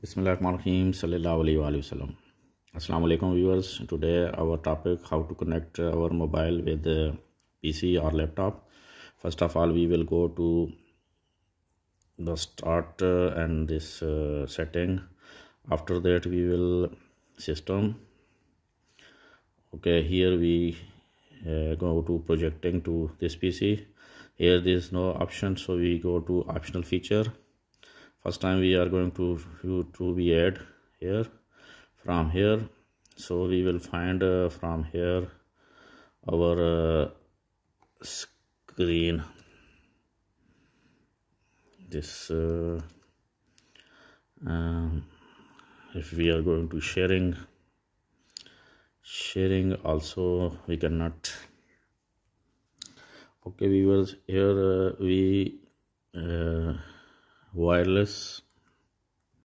Bismillahirrahmanirrahim. Sallallahu alaihi wasallam. Assalamu alaikum viewers. Today our topic how to connect our mobile with the PC or laptop. First of all, we will go to the start uh, and this uh, setting. After that, we will system. Okay, here we uh, go to projecting to this PC. Here there is no option, so we go to optional feature first time we are going to to be add here from here. So we will find uh, from here our uh, screen. This uh, um, if we are going to sharing sharing also we cannot. Okay viewers here uh, we uh, wireless